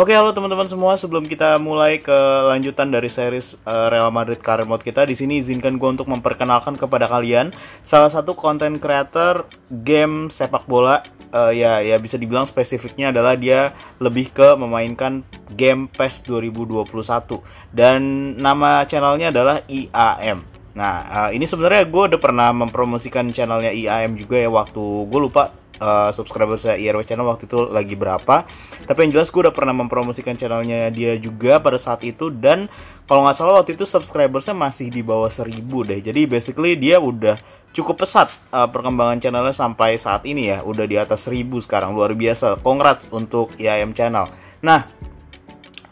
Oke, halo teman-teman semua. Sebelum kita mulai ke lanjutan dari series uh, Real Madrid Career Mode kita, di sini izinkan gue untuk memperkenalkan kepada kalian salah satu konten creator game sepak bola. Uh, ya, ya bisa dibilang spesifiknya adalah dia lebih ke memainkan game PES 2021 dan nama channelnya adalah IAM. Nah, uh, ini sebenarnya gue udah pernah mempromosikan channelnya IAM juga ya waktu gue lupa uh, subscriber saya IRW channel waktu itu lagi berapa. Tapi yang jelas gue udah pernah mempromosikan channelnya dia juga pada saat itu. Dan kalau nggak salah waktu itu subscribersnya masih di bawah 1000 deh. Jadi basically dia udah cukup pesat uh, perkembangan channelnya sampai saat ini ya. Udah di atas 1000 sekarang luar biasa. Congrats untuk IAM channel. Nah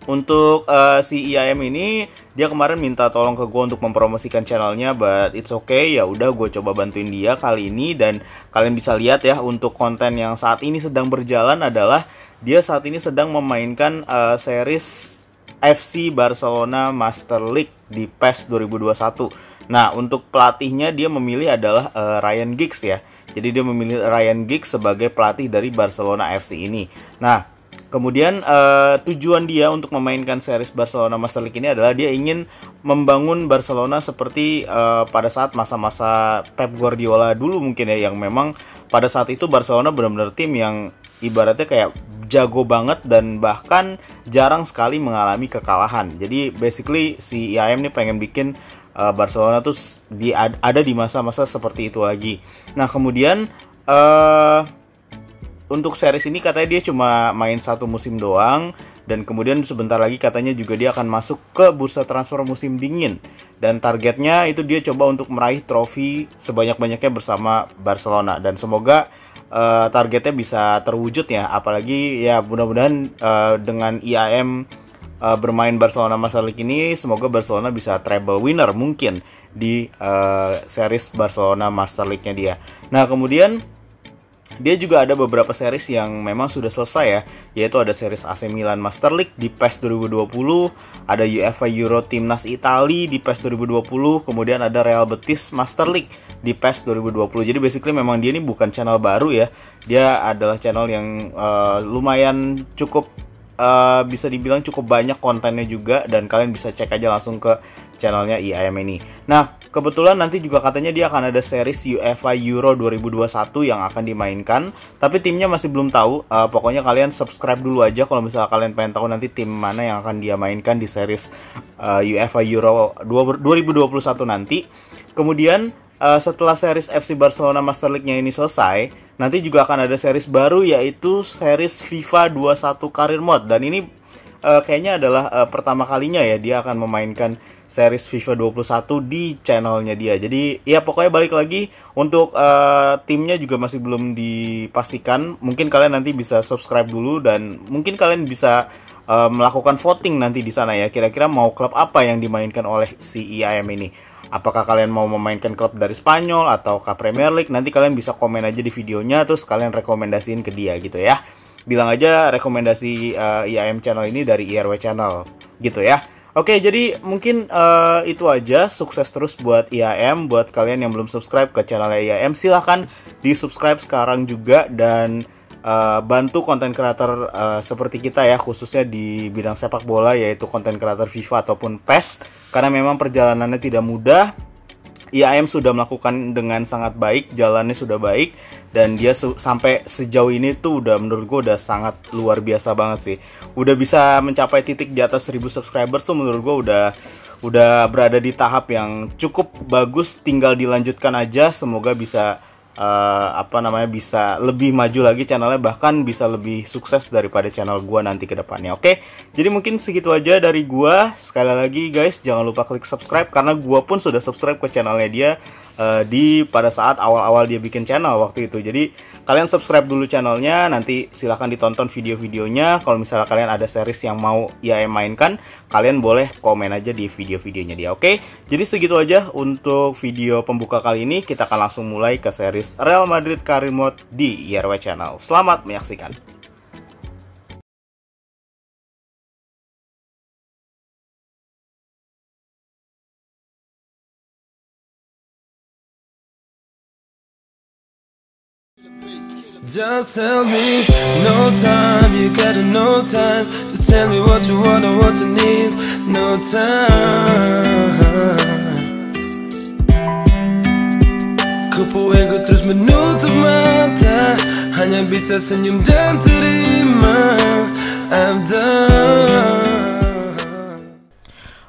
untuk uh, si IAM ini dia kemarin minta tolong ke gue untuk mempromosikan channelnya but it's okay. Ya udah gue coba bantuin dia kali ini. Dan kalian bisa lihat ya untuk konten yang saat ini sedang berjalan adalah dia saat ini sedang memainkan uh, series FC Barcelona Master League di PES 2021 nah untuk pelatihnya dia memilih adalah uh, Ryan Giggs ya. Jadi dia memilih Ryan Giggs sebagai pelatih dari Barcelona FC ini. Nah Kemudian uh, tujuan dia untuk memainkan series Barcelona Master League ini adalah dia ingin membangun Barcelona seperti uh, pada saat masa-masa Pep Guardiola dulu mungkin ya yang memang pada saat itu Barcelona benar-benar tim yang ibaratnya kayak jago banget dan bahkan jarang sekali mengalami kekalahan. Jadi basically si IAM ini pengen bikin uh, Barcelona tuh di ada di masa-masa seperti itu lagi. Nah, kemudian uh, untuk series ini katanya dia cuma main satu musim doang dan kemudian sebentar lagi katanya juga dia akan masuk ke bursa transfer musim dingin. Dan targetnya itu dia coba untuk meraih trofi sebanyak-banyaknya bersama Barcelona. Dan semoga uh, targetnya bisa terwujud ya. Apalagi ya mudah-mudahan uh, dengan IAM uh, bermain Barcelona League ini semoga Barcelona bisa treble winner mungkin di uh, series Barcelona Master League-nya dia. Nah, kemudian dia juga ada beberapa series yang memang sudah selesai ya, yaitu ada series AC Milan Master League di PES 2020, ada UEFA Euro Timnas Italia di PES 2020, kemudian ada Real Betis Master League di PES 2020. Jadi basically memang dia ini bukan channel baru ya, dia adalah channel yang uh, lumayan cukup uh, bisa dibilang cukup banyak kontennya juga dan kalian bisa cek aja langsung ke channelnya IAM ini. Nah, kebetulan nanti juga katanya dia akan ada series UEFA Euro 2021 yang akan dimainkan, tapi timnya masih belum tahu. Uh, pokoknya kalian subscribe dulu aja kalau misalnya kalian pengen tahu nanti tim mana yang akan dia mainkan di series uh, UEFA Euro 2021 nanti. Kemudian uh, setelah series FC Barcelona Master League-nya ini selesai, nanti juga akan ada series baru yaitu series FIFA 21 Career Mode dan ini uh, kayaknya adalah uh, pertama kalinya ya dia akan memainkan series FIFA 21 di channelnya dia. Jadi ya pokoknya balik lagi untuk uh, timnya juga masih belum dipastikan. Mungkin kalian nanti bisa subscribe dulu dan mungkin kalian bisa uh, melakukan voting nanti di sana ya. Kira-kira mau klub apa yang dimainkan oleh si IAM ini? Apakah kalian mau memainkan klub dari Spanyol atau ke Premier League? Nanti kalian bisa komen aja di videonya terus kalian rekomendasiin ke dia gitu ya. Bilang aja rekomendasi uh, IAM channel ini dari IRW channel gitu ya. Oke, jadi mungkin uh, itu aja. Sukses terus buat IAM. Buat kalian yang belum subscribe ke channel IAM, silahkan di subscribe sekarang juga dan uh, bantu konten kreator uh, seperti kita ya, khususnya di bidang sepak bola yaitu konten kreator FIFA ataupun PES. Karena memang perjalanannya tidak mudah IAM sudah melakukan dengan sangat baik, jalannya sudah baik dan dia sampai sejauh ini tuh udah menurut gue udah sangat luar biasa banget sih. Udah bisa mencapai titik di atas 1000 subscribers tuh menurut gue udah udah berada di tahap yang cukup bagus, tinggal dilanjutkan aja. Semoga bisa uh, apa namanya bisa lebih maju lagi channelnya bahkan bisa lebih sukses daripada channel gua nanti ke depannya. Oke. Jadi mungkin segitu aja dari gua. Sekali lagi guys, jangan lupa klik subscribe karena gua pun sudah subscribe ke channelnya dia uh, di pada saat awal-awal dia bikin channel waktu itu. Jadi kalian subscribe dulu channelnya, nanti silahkan ditonton video-videonya. Kalau misalnya kalian ada series yang mau ya mainkan, kalian boleh komen aja di video-videonya dia. Oke, jadi segitu aja untuk video pembuka kali ini. Kita akan langsung mulai ke series Real Madrid Mode di IRW Channel. Selamat menyaksikan. Just tell me, no time, you got no time to Tell me what you want or what you need. No time. Kupu ego terus menutup mata Hanya bisa senyum dan terima I've done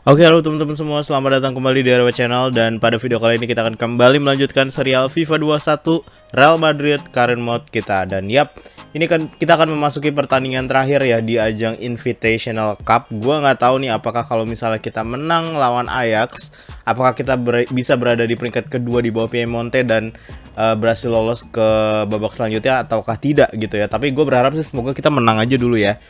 Oke halo teman-teman semua selamat datang kembali di RW Channel dan pada video kali ini kita akan kembali melanjutkan serial FIFA 21 Real Madrid current mode kita dan yap ini kan kita akan memasuki pertandingan terakhir ya di ajang Invitational Cup. Gua nggak tahu nih apakah kalau misalnya kita menang lawan Ajax, apakah kita ber bisa berada di peringkat kedua di bawah Piemonte dan uh, berhasil lolos ke babak selanjutnya ataukah tidak gitu ya. Tapi gue berharap sih semoga kita menang aja dulu ya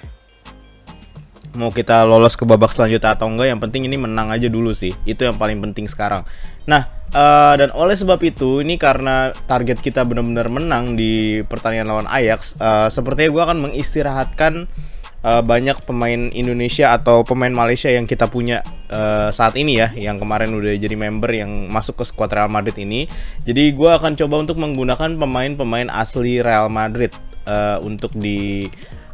mau kita lolos ke babak selanjutnya atau enggak yang penting ini menang aja dulu sih. Itu yang paling penting sekarang. Nah uh, dan oleh sebab itu ini karena target kita benar-benar menang di pertandingan lawan Ajax uh, sepertinya gue akan mengistirahatkan uh, banyak pemain Indonesia atau pemain Malaysia yang kita punya uh, saat ini ya yang kemarin udah jadi member yang masuk ke skuad Real Madrid ini. Jadi gue akan coba untuk menggunakan pemain-pemain asli Real Madrid uh, untuk di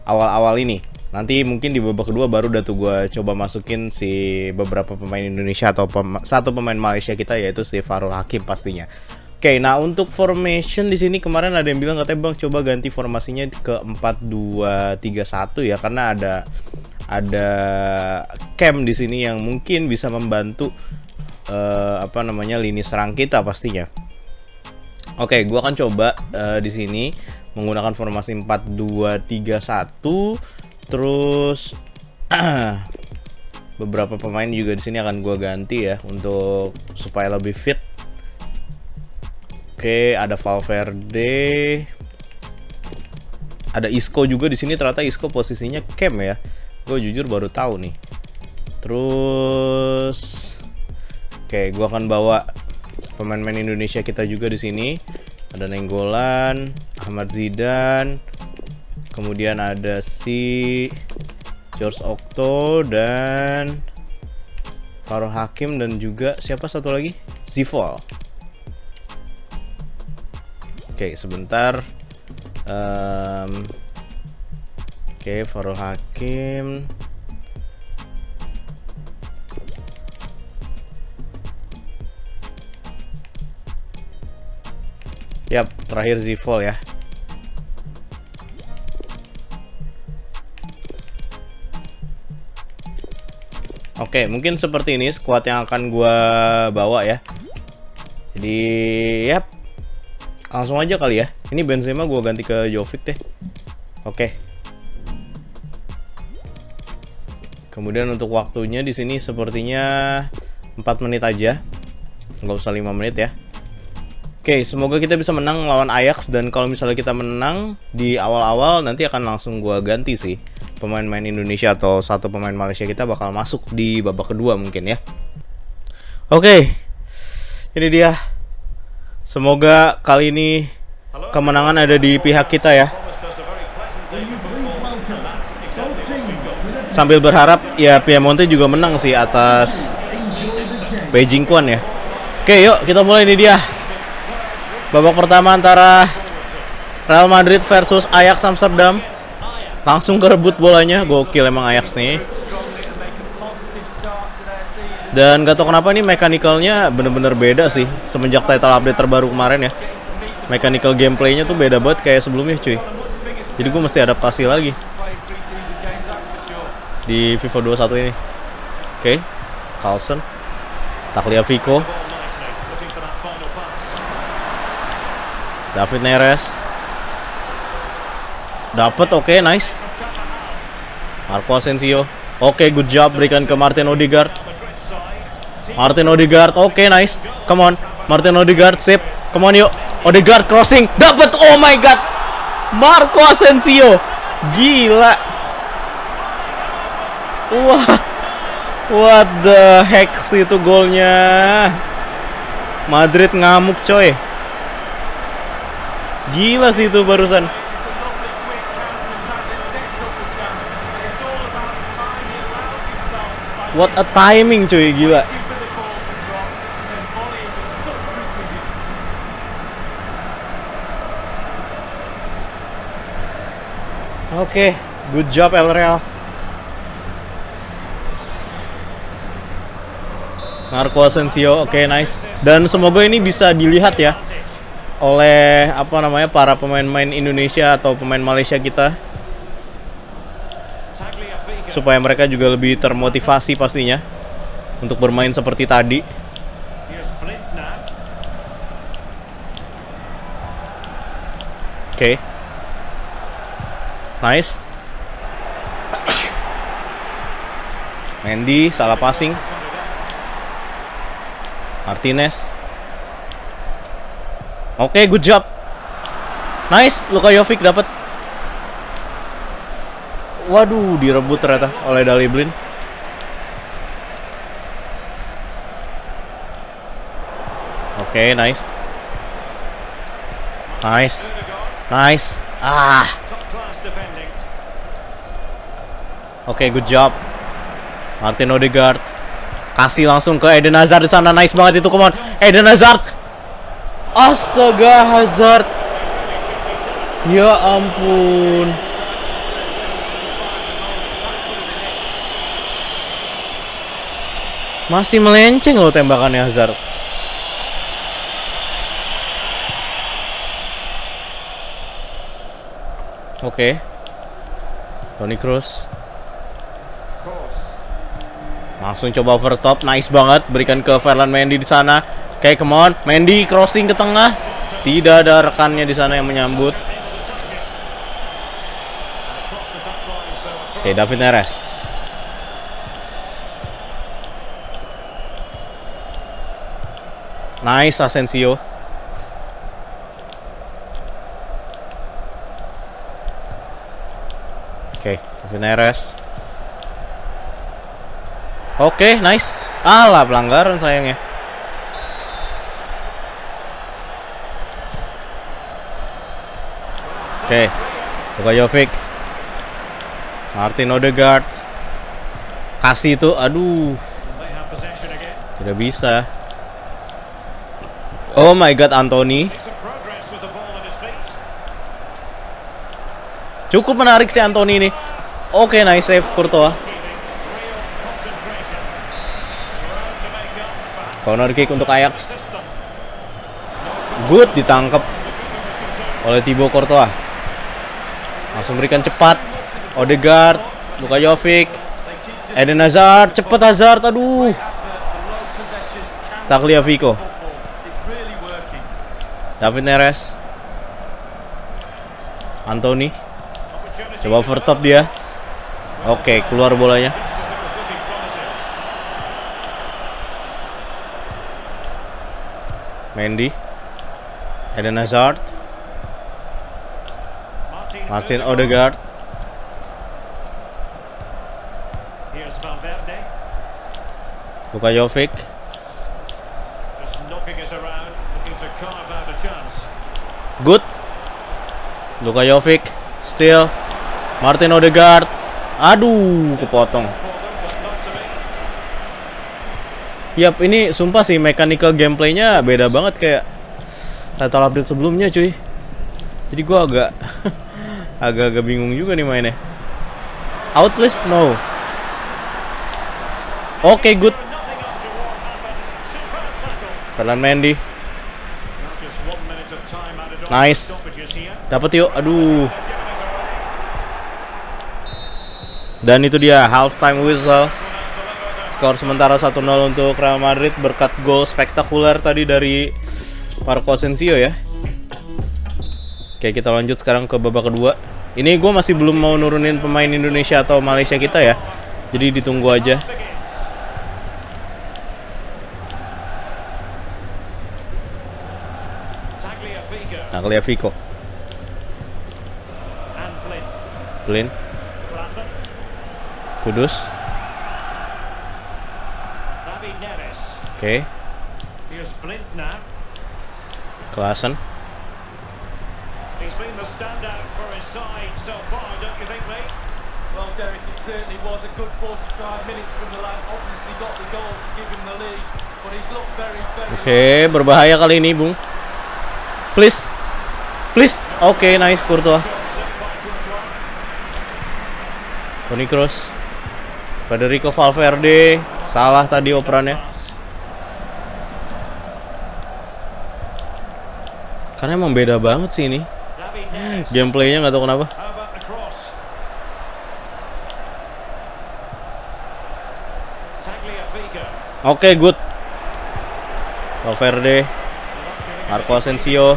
awal-awal ini Nanti mungkin di babak kedua baru udah tuh gue coba masukin si beberapa pemain Indonesia atau pem satu pemain Malaysia kita yaitu si Farul Hakim pastinya. Oke, nah untuk formation di sini kemarin ada yang bilang katanya Bang coba ganti formasinya ke 4-2-3-1 ya karena ada ada camp di sini yang mungkin bisa membantu uh, apa namanya lini serang kita pastinya. Oke, gua akan coba uh, di sini menggunakan formasi 4-2-3-1 Terus beberapa pemain juga di sini akan gue ganti ya untuk supaya lebih fit. Oke, ada Valverde. Ada Isco juga di sini ternyata Isco posisinya cam ya. Gue jujur baru tahu nih. Terus Oke, gue akan bawa pemain-pemain Indonesia kita juga di sini. Ada Nenggolan, Ahmad Zidan, kemudian ada si George Octo dan Faro Hakim dan juga siapa satu lagi? Zivol. Oke sebentar. Um, oke Faro Hakim. Yap, terakhir Zivol ya. Oke, mungkin seperti ini squad yang akan gue bawa ya. Jadi, yap. Langsung aja kali ya. Ini Benzema gue ganti ke Jovic deh. Oke. Kemudian untuk waktunya di sini sepertinya 4 menit aja. Nggak usah 5 menit ya. Oke, semoga kita bisa menang lawan Ajax dan kalau misalnya kita menang di awal-awal nanti akan langsung gue ganti sih pemain-pemain Indonesia atau satu pemain Malaysia kita bakal masuk di babak kedua mungkin ya. Oke, ini dia. Semoga kali ini kemenangan ada di pihak kita ya. Sambil berharap ya Piemonte juga menang sih atas Beijing Quan ya. Oke, yuk kita mulai ini dia. Babak pertama antara Real Madrid versus Ajax Amsterdam. Langsung kerebut bolanya, gokil emang Ajax nih. Dan gak tau kenapa nih mekanikalnya bener-bener beda sih semenjak title update terbaru kemarin ya. Mechanical gameplaynya tuh beda banget kayak sebelumnya cuy. Jadi gue mesti adaptasi lagi di FIFA 21 ini. Oke, okay. Carlson, Vico, David Neres, Dapat oke, okay, nice. Marco Asensio. Oke, okay, good job berikan ke Martin Odegaard. Martin Odegaard, oke, okay, nice. Come on. Martin Odegaard, sip. Come on yuk. Odegaard crossing. Dapat. Oh my god. Marco Asensio. Gila. Wah. What the heck sih itu golnya. Madrid ngamuk coy. Gila sih itu barusan. What a timing cuy gila. Oke, okay, good job El Real. Marco Asensio, oke okay, nice. Dan semoga ini bisa dilihat ya oleh apa namanya para pemain-pemain Indonesia atau pemain Malaysia kita supaya mereka juga lebih termotivasi pastinya untuk bermain seperti tadi. Oke. Okay. Nice. Mendy salah passing. Martinez. Oke, okay, good job. Nice, Luka Jovic dapat. Waduh, direbut ternyata oleh Dali Blin. Oke, okay, nice. Nice. Nice. Ah. Oke, okay, good job. Martin Odegaard kasih langsung ke Eden Hazard di sana. Nice banget itu, come on. Eden Hazard. Astaga, Hazard. Ya ampun. Masih melenceng loh tembakannya Hazard. Oke. Okay. Toni Kroos. Langsung coba over top, nice banget. Berikan ke Ferland Mendy di sana. Oke, okay, come on. Mendy crossing ke tengah. Tidak ada rekannya di sana yang menyambut. Oke, okay, David Neres. Nice Asensio. Oke, okay, Neres. Oke, okay, nice. Alah, pelanggaran sayangnya. Oke, okay. Jovic. Martin Odegaard. Kasih itu, aduh. Tidak bisa. Oh my god, Anthony. Cukup menarik si Anthony ini. Oke, okay, nice save Courtois. Corner kick untuk Ajax. Good ditangkap oleh Thibaut Courtois. Langsung berikan cepat. Odegaard, Luka Jovic, Eden Hazard, cepat Hazard, aduh. Tagliafico. David Neres. Anthony. Coba overtop dia. Oke, keluar bolanya. Mendy. Eden Hazard. Martin Odegaard. Luka Jovic. Good. Luka Jovic. Still. Martin Odegaard. Aduh, kepotong. Yap, ini sumpah sih mechanical gameplaynya beda banget kayak title update sebelumnya cuy. Jadi gua agak agak-agak bingung juga nih mainnya. Out please, no. Oke, okay, good. Ferland Mendy. Nice. Dapat yuk. Aduh. Dan itu dia halftime whistle. Skor sementara 1-0 untuk Real Madrid berkat gol spektakuler tadi dari Marco Asensio ya. Oke, kita lanjut sekarang ke babak kedua. Ini gue masih belum mau nurunin pemain Indonesia atau Malaysia kita ya. Jadi ditunggu aja. Tagliafico. Blin. Kudus. Oke. Okay. Klasen. He's been the standout for his side so far, don't you think, mate? Well, Derek, it certainly was a good 45 minutes from the lad. Obviously got the goal to give him the lead, but he's looked very, very. Oke, okay, berbahaya kali ini, Bung. Please. Please. Oke, okay, nice Courtois. Toni Kroos. Federico Valverde salah tadi operannya. Karena emang beda banget sih ini. Gameplaynya nggak tahu kenapa. Oke, okay, good. Valverde. Marco Asensio.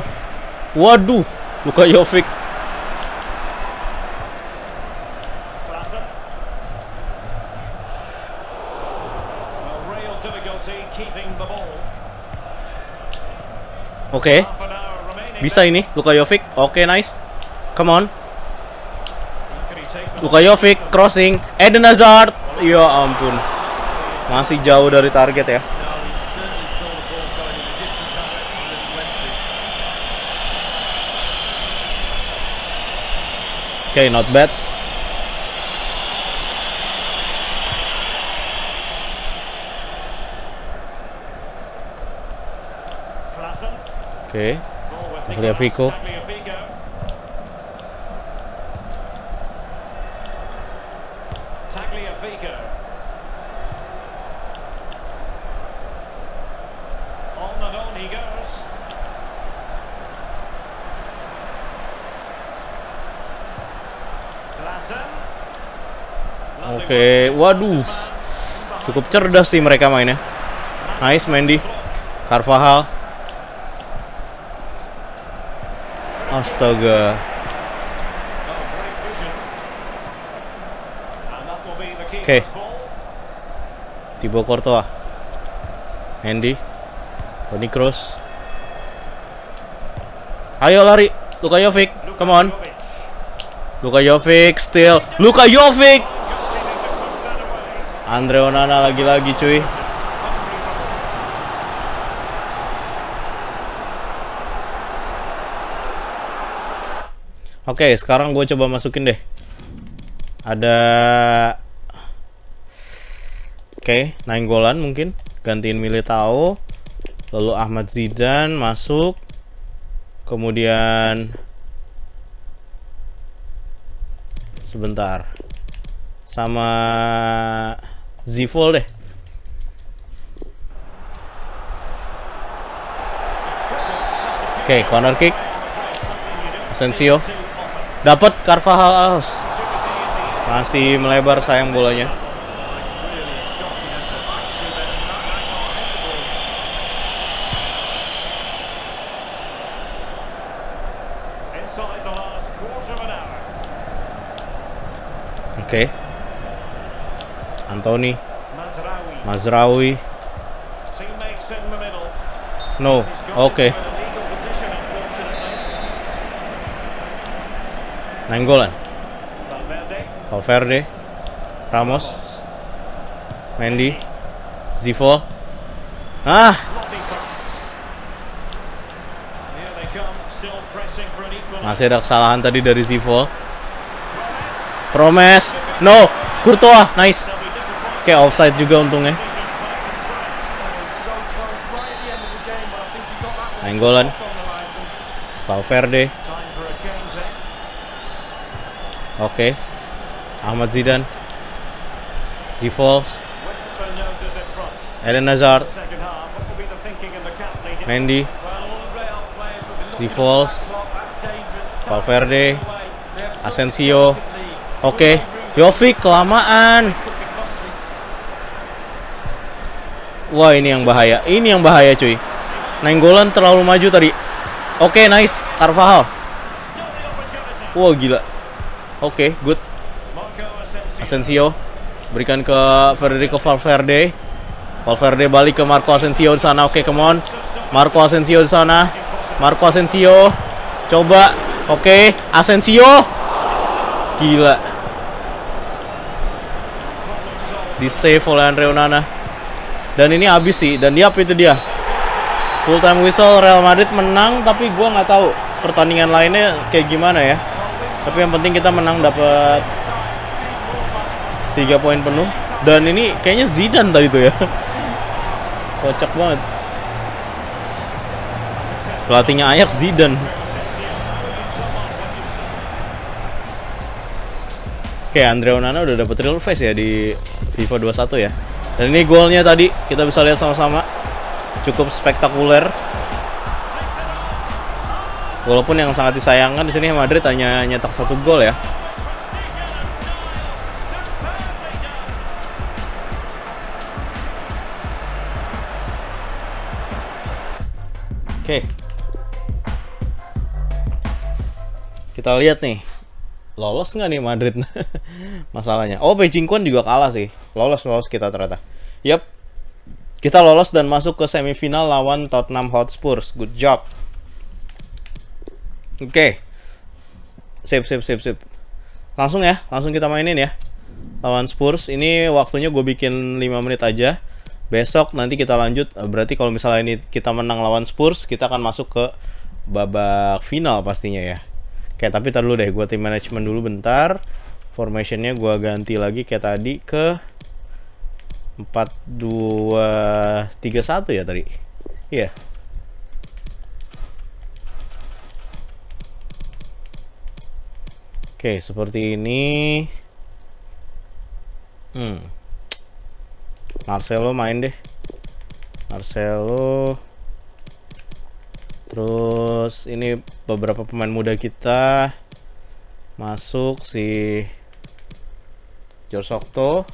Waduh, Luka Jovic. Oke, remaining. bisa ini Luka Jovic. Oke, nice. Come on. Luka Jovic crossing. Eden Hazard. Ya ampun. Masih jauh dari target ya. No, he certainly saw the ball going in a different direction than it went Oke, not bad. Oke. Ball with Tagliafico. Nicolas Tagliafico. Tagliafico. On and on he goes. Klassen. Lovely Oke, waduh. Cukup cerdas sih mereka mainnya. Nice Mendy. Carvajal. Astaga. Ball. Thibaut Courtois. Mendy. Toni Kroos. Ayo lari. Luka Jovic. Come on. Luka Jovic still. Luka Jovic. Andre Onana lagi-lagi cuy. Oke, sekarang gue coba masukin deh. Ada Oke, Nainggolan mungkin gantiin Militao. Lalu Ahmad Zidane masuk. Kemudian sebentar. Sama Zivol deh. Oke, corner kick. Asensio. Dapat Carvajal. Masih melebar sayang bolanya. Inside the Anthony, Mazraoui. No. Oke. into an illegal position, unfortunately. Nainggolan. Valverde. Ramos. Mendy. Zivol. Ah, masih ada kesalahan tadi dari Zivol. Promes. No. Courtois. Nice. Oke, offside juga untungnya. Line. Valverde. Oke. Ahmad Zidane. Zivol. With the noses in front. Eden Hazard. Mendy. Well, all the Real players will be looking Zifols. at that clock. That's dangerous. Valverde. Away. They have such a Asensio. market lead. Oke. Jovic kelamaan. Could be costly. Wah, ini yang bahaya. Ini yang bahaya, cuy. Nainggolan terlalu maju tadi. Oke, nice. Carvajal. Wah, gila. Oke, good. Marco Asensio. Berikan ke Federico Valverde. Valverde balik ke Marco Asensio di sana. Oke, come on. Marco Asensio di sana. Marco Asensio. Coba. Oke, Asensio. Gila. Di save oleh Andre Onana. Dan ini habis sih. Dan dia itu dia. Full time whistle Real Madrid menang tapi gua nggak tahu pertandingan lainnya kayak gimana ya. Tapi yang penting kita menang dapat 3 poin penuh dan ini kayaknya Zidane tadi tuh ya. Kocak banget. Pelatihnya Ajax Zidane. Oke, Andre Onana udah dapet real face ya di FIFA 21 ya. Dan ini golnya tadi kita bisa lihat sama-sama. Cukup spektakuler. Walaupun yang sangat disayangkan di sini Madrid hanya nyetak satu gol ya. Oke. Kita lihat nih. Lolos nggak nih Madrid? Masalahnya. Oh, Beijing Quan juga kalah sih. Lolos lolos kita ternyata. Yap. Kita lolos dan masuk ke semifinal lawan Tottenham Hotspur. Good job. Oke. Sip, sip, sip, sip. Langsung ya, langsung kita mainin ya. Lawan Spurs. Ini waktunya gue bikin 5 menit aja besok nanti kita lanjut berarti kalau misalnya ini kita menang lawan Spurs kita akan masuk ke babak final pastinya ya oke tapi tar dulu deh gue tim manajemen dulu bentar formationnya gue ganti lagi kayak tadi ke 4 2 3 1 ya tadi iya yeah. Oke, seperti ini. Hmm. Marcelo main deh Marcelo terus ini beberapa pemain muda kita masuk si Jorsokto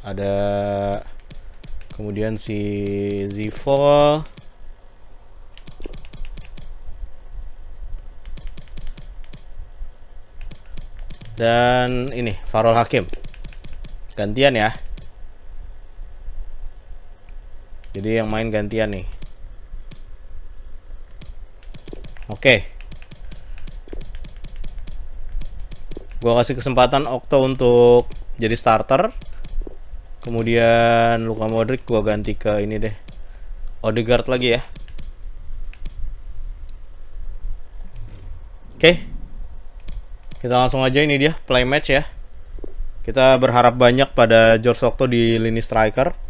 ada kemudian si Zivol. Dan ini Farol Hakim. Gantian ya jadi yang main gantian nih. Oke. Gua kasih kesempatan Okto untuk jadi starter. Kemudian Luka Modric gua ganti ke ini deh. Odegaard lagi ya. Oke. Kita langsung aja ini dia play match ya. Kita berharap banyak pada George Okto di lini striker.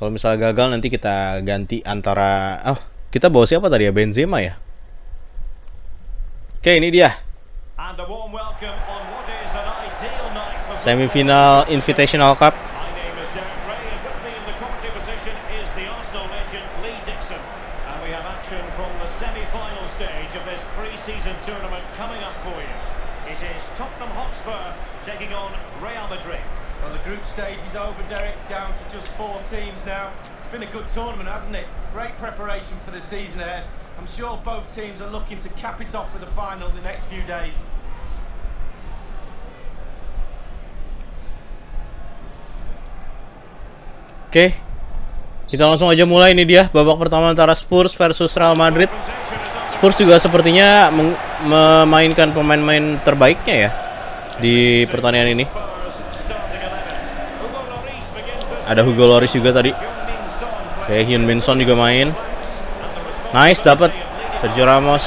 Kalau misalnya gagal nanti kita ganti antara oh, kita bawa siapa tadi ya? Benzema ya? Oke, ini dia. Semifinal Invitational Cup been a good tournament, hasn't it? Great preparation for the season ahead. I'm sure both teams are looking to cap it off with a final the next few days. Oke, okay. kita langsung aja mulai ini dia babak pertama antara Spurs versus Real Madrid. Spurs juga sepertinya memainkan pemain-pemain terbaiknya ya di pertandingan ini. Ada Hugo Lloris juga tadi. Oke, Hyun Min Son juga main. Nice, dapat Sergio Ramos.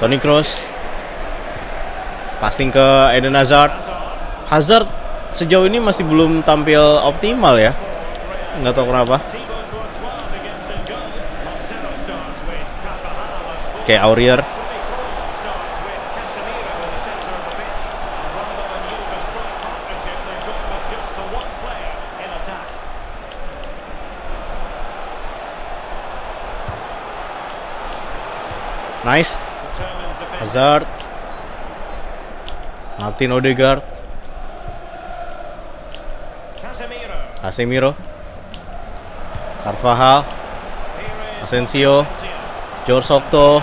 Toni Kroos. Passing ke Eden Hazard. Hazard sejauh ini masih belum tampil optimal ya. Nggak tahu kenapa. Oke, Aurier. Nice. Hazard. Martin Odegaard. Casemiro. Carvajal. Asensio. George Sokto.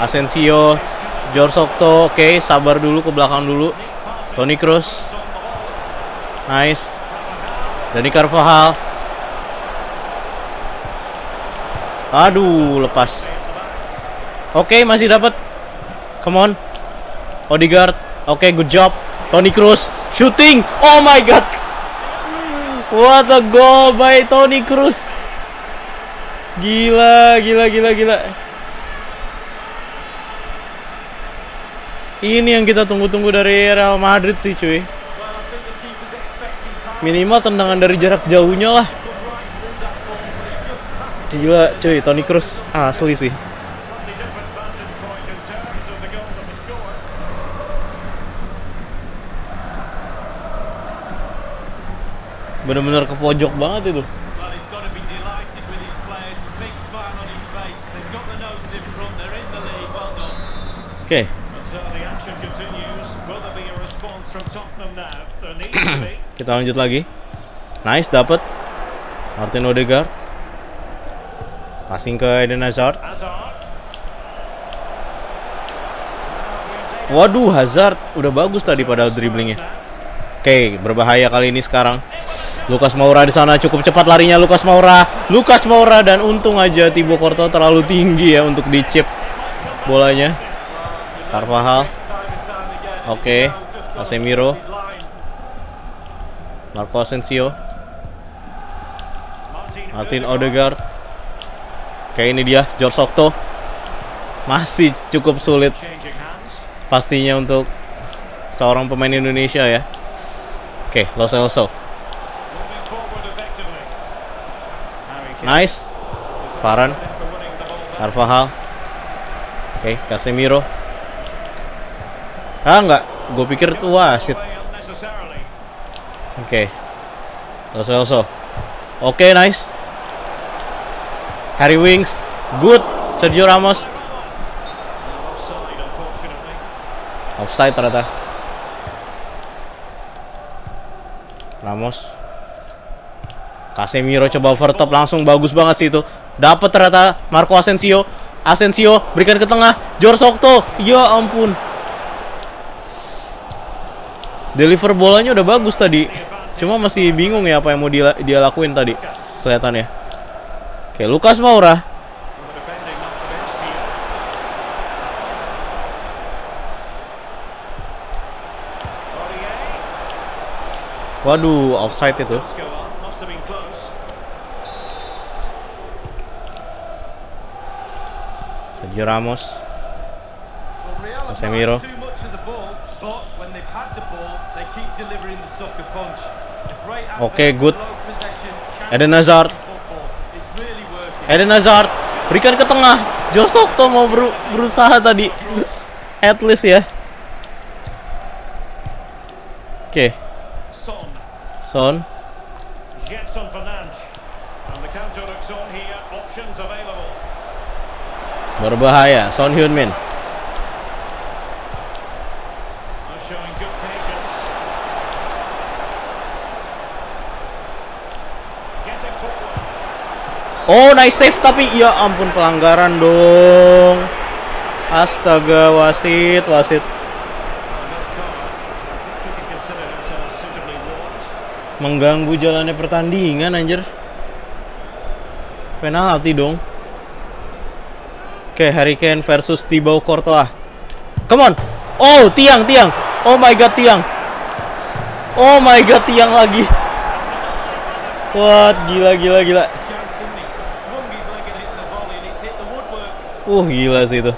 Asensio. George Sokto. Oke, okay, sabar dulu ke belakang dulu. Toni Kroos. Nice. Dani Carvajal. Aduh, lepas. Oke, okay, masih dapat. Come on. Odegaard. Oke, okay, good job. Toni Kroos shooting. Oh my god. What a goal by Toni Kroos. Gila, gila, gila, gila. Ini yang kita tunggu-tunggu dari Real Madrid sih, cuy. Minimal tendangan dari jarak jauhnya lah. Gila, cuy, Toni Kroos asli sih. Bener-bener ke pojok banget itu. Well, he's got to be delighted with his players. Big smile on his face. They've got the noses in front. They're in the lead. Well done. Oke, And so the action continues. Will there be a response from Tottenham now? There needs to be. kita lanjut lagi. Nice, dapet. Martin Odegaard. Passing ke Eden Hazard. Waduh, Hazard udah bagus tadi pada dribblingnya. Oke, berbahaya kali ini sekarang. Lukas Moura di sana cukup cepat larinya Lukas Moura. Lukas Moura dan untung aja Thibaut Courtois terlalu tinggi ya untuk dicip bolanya. Carvajal. Oke, to Casemiro. Marco Asensio, Martin, Odegaard. Oke, ini dia George Sokto. Masih cukup sulit pastinya untuk seorang pemain Indonesia ya. Oke, Lo Celso. Moving forward effectively. Harry Kane Nice. Back. Carvajal. Oke, Casemiro. Ah, enggak. Gue pikir itu wasit. Oke. Celso. Oke, nice. Harry Wings. Good. Sergio Ramos. Offside ternyata. Ramos. Casemiro coba overtop langsung bagus banget sih itu. Dapat ternyata Marco Asensio. Asensio berikan ke tengah. Jor Sokto. Ya ampun. Deliver bolanya udah bagus tadi. Cuma masih bingung ya apa yang mau dia, dia lakuin tadi. Kelihatannya. Oke, Lukas Moura. Waduh, offside itu. Let's go on. Must have been close. Sergio Ramos. Well, Real have Casemiro. not had too much of the ball, but when they've had the ball, they keep delivering the A great Okay, advert, good. Eden Hazard. Eden Hazard berikan ke tengah. Josokto mau beru- berusaha tadi. At least ya. Oke, Son. Son. Jetson Fernandes. And the counter looks on here. Options available. Berbahaya, Son. Getting forward. Oh, nice save tapi ya ampun pelanggaran dong. Astaga, wasit, wasit. Mengganggu jalannya pertandingan anjir. Penalti dong. Oke, Harry Kane versus Thibaut Courtois. Come on. Oh, tiang, tiang. Oh my god, tiang. Oh my god, tiang lagi. What? Gila, gila, gila. Uh, gila sih itu.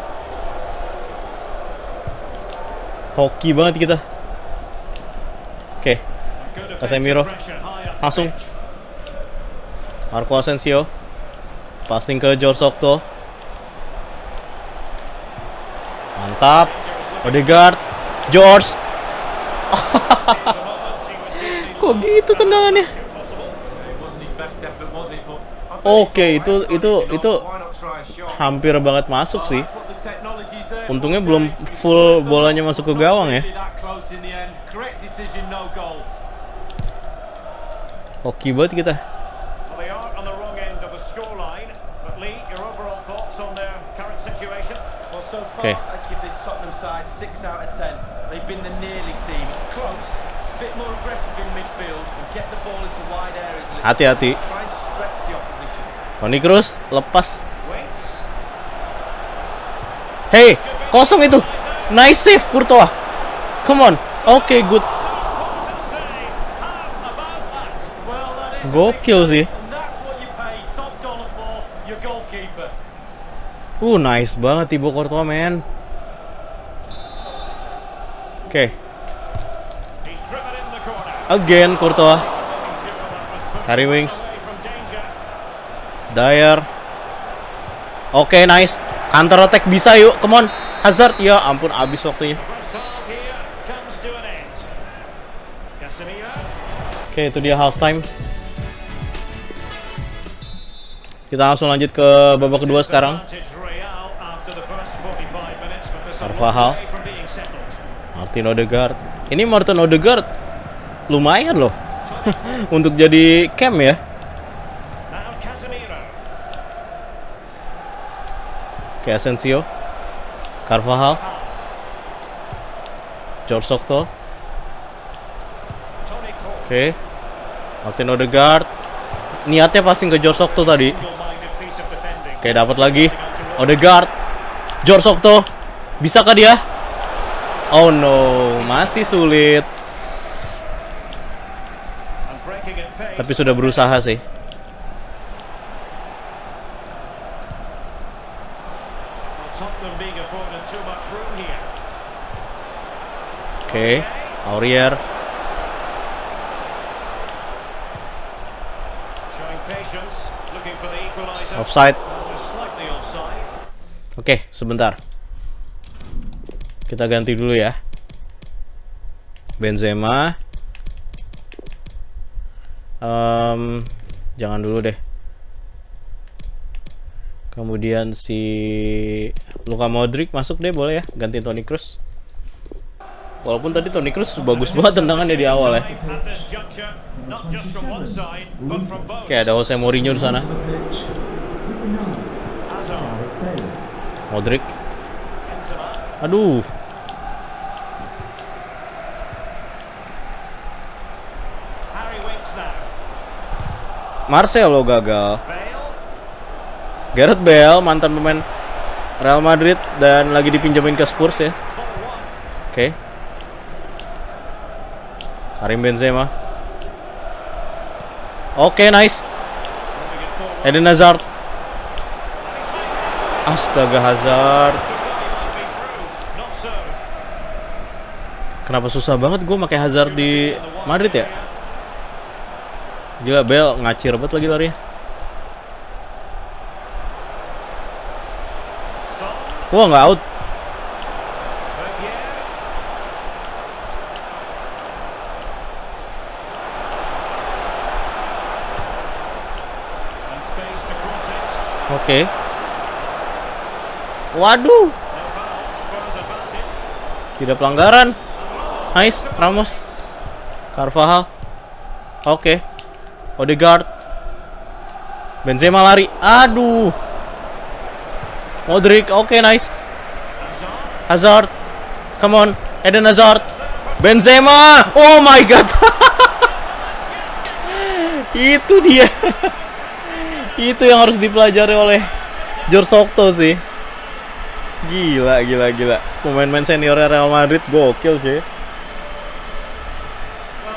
Hoki banget kita. Oke, Good Casemiro. langsung. Marco Asensio. Passing ke George Sokto. Mantap. Odegaard. George. Kok gitu tendangannya? Oke, itu itu "Why not? itu Why not try a shot?" hampir banget masuk sih. Untungnya belum full bolanya masuk ke gawang ya. really that close in the end. Correct decision, no goal. Hoki banget kita. Well, they are on the wrong end of the scoreline. But Lee, your overall thoughts on their current situation? Well, so far, Okay. I'd give this 6 out of 10. They've been the nearly team. It's close, a bit more aggressive in midfield, and get the ball into wide areas. Hati-hati. Try and stretch the opposition. Toni Kroos lepas. Hey, kosong itu. Nice save Courtois. Come on. Oke, good. Gokil sih. Uh, nice banget Thibaut Courtois, man. Oke, corner. again Courtois. Harry danger. Dyer. Oke, nice. Counter attack bisa yuk. Come on. Hazard. Ya ampun, abis waktunya. Oke, itu dia half time. Kita langsung lanjut ke babak kedua sekarang. Advantage Martin Odegaard. Ini Martin Odegaard lumayan loh untuk jadi cam ya. Oke, Asensio. Carvajal. George Sokto. Oke. Martin Odegaard. Niatnya passing ke George Sokto tadi. Oke, dapat lagi. Odegaard. George Sokto. Bisakah dia? Oh no, masih sulit. Tapi sudah berusaha sih. Oke. Aurier. The equaliser. Offside. Oke, sebentar. Kita ganti dulu ya. Benzema. Em, jangan dulu deh. Kemudian si Luka Modric masuk deh boleh ya, ganti Toni Kroos. Walaupun tadi Toni Kroos bagus banget tendangannya di awal ya. Oke, ada Jose Mourinho di sana. Modric. Aduh. Harry Winks now. Marcelo gagal. Gareth Bale mantan pemain Real Madrid dan lagi dipinjemin ke Spurs ya. Oke. Karim Benzema. Oke, nice. It forward. Eden Hazard. Astaga Hazard. Kenapa susah banget gue pakai Hazard di Madrid ya? Gila Bale ngacir banget lagi lari. Wah nggak out. Oke. Waduh, tidak pelanggaran. Nice, Ramos. Carvajal. Oke. Odegaard. Benzema lari. Aduh. Modric. Oke, nice. Hazard. Come on. Eden Hazard. Benzema. Oh my god. Itu dia. Itu yang harus dipelajari oleh George Sokto sih. Gila, gila, gila. Pemain-pemain senior Real Madrid gokil sih. Well,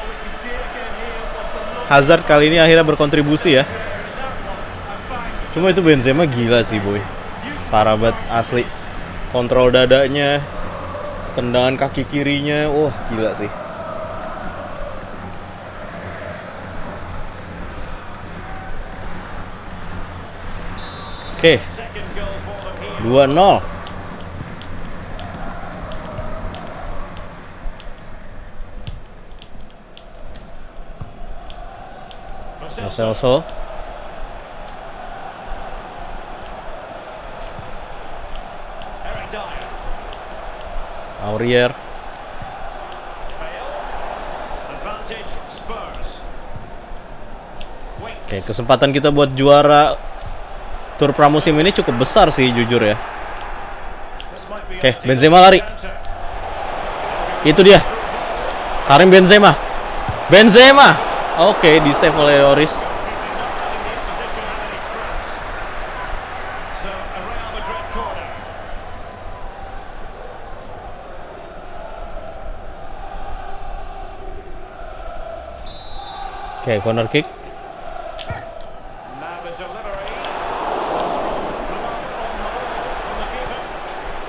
we can see it again here. What's a lot Hazard kali ini akhirnya berkontribusi ya. Cuma itu Benzema gila sih boy. Parah banget asli. Kontrol dadanya, tendangan kaki kirinya, wah gila sih. Oke, here. 2-0. Lo Celso. Aurier. Oke, kesempatan kita buat juara tur pramusim ini cukup besar sih jujur ya. Oke, Benzema lari. Itu dia. Karim Benzema. Benzema. Oke, di save oleh Yoris. Real Madrid corner. Oke, kick.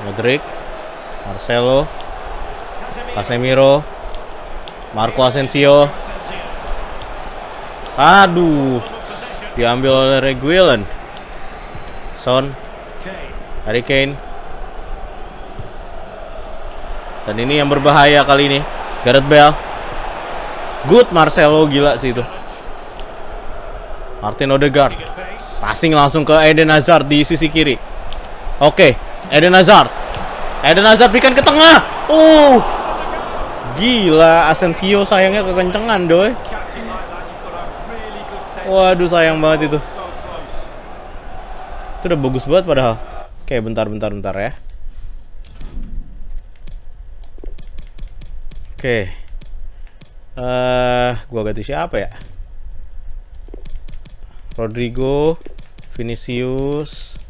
Modric. Marcelo. Casemiro. Marco Asensio. Aduh. Diambil oleh Reguilon. Son. Harry Kane. Dan ini yang berbahaya kali ini. Gareth Bale. Good Marcelo gila sih itu. Martin Odegaard. Passing langsung ke Eden Hazard di sisi kiri. Oke, Eden Hazard. Eden Hazard berikan ke tengah. Uh. Gila, Asensio sayangnya kekencengan, doi. Catching like that, you've got to have really good technique. Waduh, sayang banget itu. Itu udah bagus banget padahal. Oke, bentar bentar bentar ya. Oke. Eh, gua ganti siapa ya? Rodrigo, Vinicius,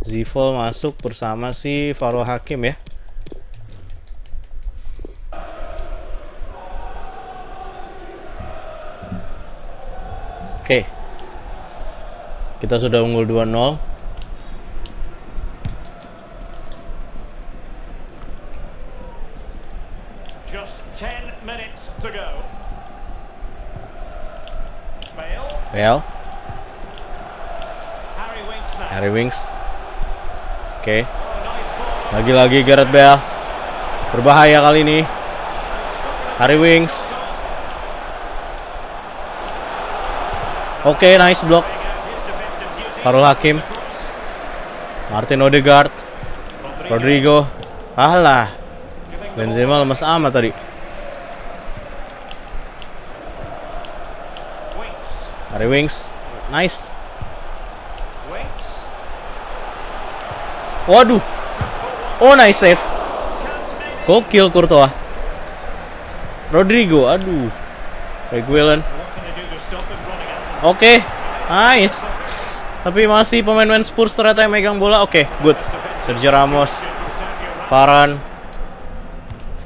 Zivol masuk bersama si Farul Hakim ya. Oke. Kita sudah unggul 2-0. Just 10 minutes to go. Bale. Well, Harry Winks now. Harry Winks. Oke. Oh, nice ball. Lagi-lagi Gareth Bale. Berbahaya kali ini. Harry Winks. Oke, nice block. Farul Hakim. Martin Odegaard. Rodrigo. Alah. Benzema lemas amat tadi. Harry Winks. Nice. Waduh. Oh, nice save. Gokil Courtois. Rodrigo, aduh. Reguilon. What can they do to stop him Oke, nice. Tapi masih pemain-pemain Spurs ternyata yang megang bola. Oke, good. Sergio Ramos, Varane,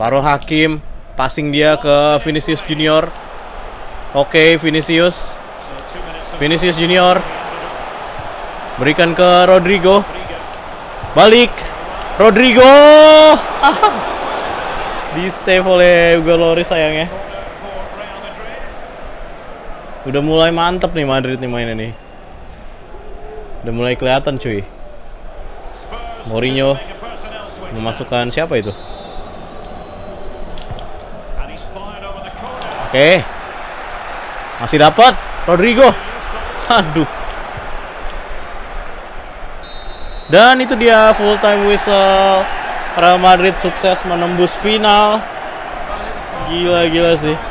Farul Hakim, passing dia ke Vinicius Junior. Oke, Vinicius, Vinicius Junior, berikan ke Rodrigo. Balik, Rodrigo. Ah. Di save oleh Hugo Lloris sayangnya. Udah mulai mantep nih Madrid nih mainnya nih. Udah mulai kelihatan cuy. Mourinho memasukkan siapa itu? Oke. Masih dapat Rodrigo. Aduh. Dan itu dia full time whistle. Real Madrid sukses menembus final. Gila gila sih.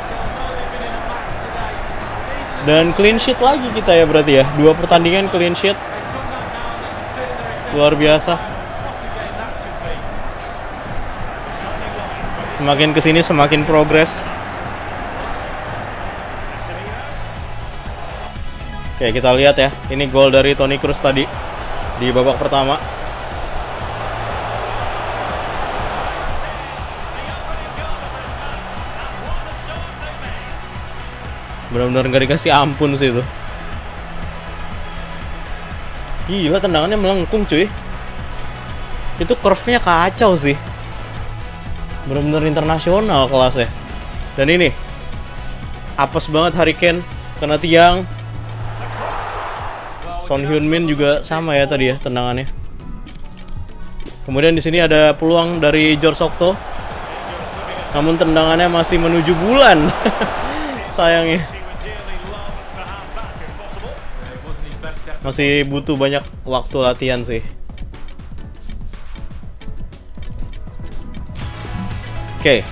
Dan clean sheet lagi kita ya berarti ya. Dua pertandingan clean sheet. Luar biasa. Semakin ke sini semakin progres. Oke, kita lihat ya. Ini gol dari Toni Kroos tadi di babak pertama. Benar-benar nggak dikasih ampun sih itu. Gila tendangannya melengkung cuy. Itu curve-nya kacau sih. Benar-benar internasional kelasnya. Dan ini apes banget Harry Kane kena tiang. Son Heung-min juga sama ya tadi ya tendangannya. Kemudian di sini ada peluang dari George Okto. Namun tendangannya masih menuju bulan. Sayangnya. Masih butuh banyak waktu latihan sih. Oke.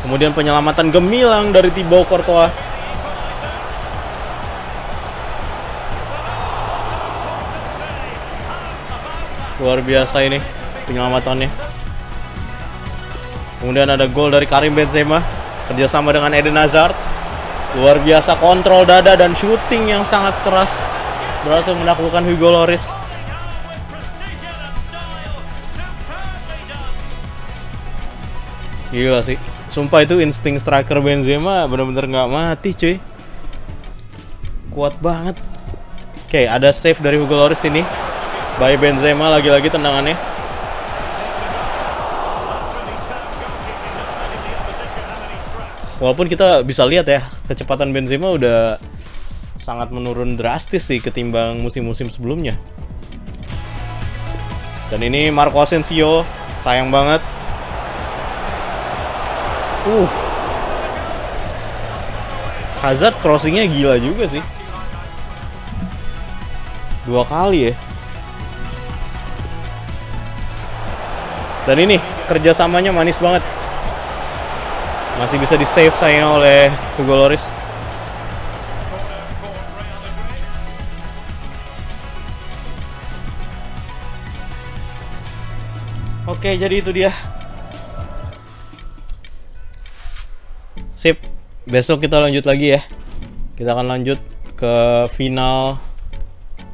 Kemudian penyelamatan gemilang dari Thibaut Courtois. Luar biasa ini penyelamatannya. Kemudian ada gol dari Karim Benzema kerjasama dengan Eden Hazard. Luar biasa kontrol dada dan shooting yang sangat keras berhasil menaklukkan Hugo Lloris. Gila sih. Sumpah itu insting striker Benzema bener-bener nggak mati cuy. Kuat banget. Oke, ada save dari Hugo Lloris ini. By Benzema lagi-lagi tendangannya. Walaupun kita bisa lihat ya, kecepatan Benzema udah sangat menurun drastis sih ketimbang musim-musim sebelumnya. Dan ini Marco Asensio, sayang banget. Uh, Hazard crossingnya gila juga sih. Dua kali ya. Dan ini kerjasamanya manis banget. Masih bisa di save sayangnya oleh Hugo Lloris. Oke, jadi itu dia. Sip. Besok kita lanjut lagi ya. Kita akan lanjut ke final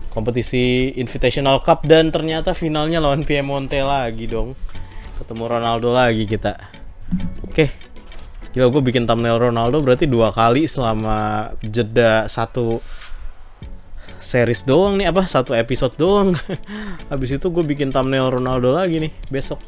kompetisi Invitational Cup dan ternyata finalnya lawan Piemonte lagi dong. Ketemu Ronaldo lagi kita. Oke. Gila gue bikin thumbnail Ronaldo berarti dua kali selama jeda satu series doang nih apa satu episode doang. Habis itu gue bikin thumbnail Ronaldo lagi nih besok.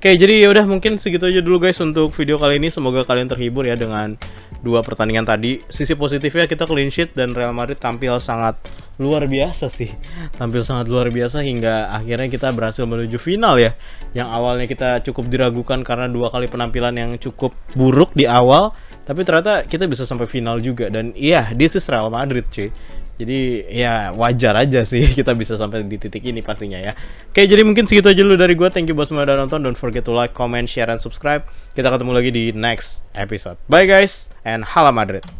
Oke jadi ya udah mungkin segitu aja dulu guys untuk video kali ini. Semoga kalian terhibur ya dengan dua pertandingan tadi. Sisi positifnya kita clean sheet dan Real Madrid tampil sangat luar biasa sih. Tampil sangat luar biasa hingga akhirnya kita berhasil menuju final ya. Yang awalnya kita cukup diragukan karena dua kali penampilan yang cukup buruk di awal. Tapi ternyata kita bisa sampai final juga. Dan iya this is Real Madrid cuy jadi ya wajar aja sih kita bisa sampai di titik ini pastinya ya. Oke, jadi mungkin segitu aja dulu dari gue. Thank you buat semua udah nonton. Don't forget to like, comment, share, and subscribe. Kita ketemu lagi di next episode. Bye guys, and hala Madrid.